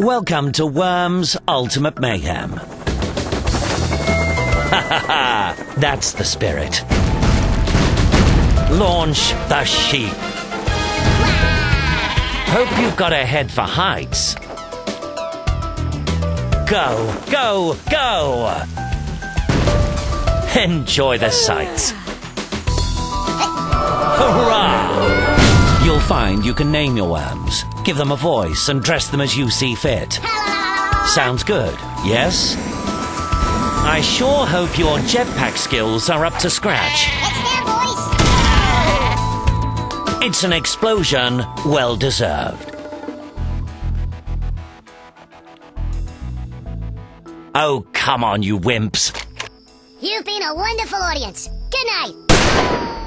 Welcome to Worms Ultimate Mayhem. Ha ha ha! That's the spirit. Launch the sheep. Hope you've got a head for heights. Go, go, go! Enjoy the sights. Find you can name your worms, give them a voice, and dress them as you see fit. Sounds good, yes? I sure hope your jetpack skills are up to scratch. It's their voice. It's an explosion well deserved. Oh, come on, you wimps. You've been a wonderful audience. Good night.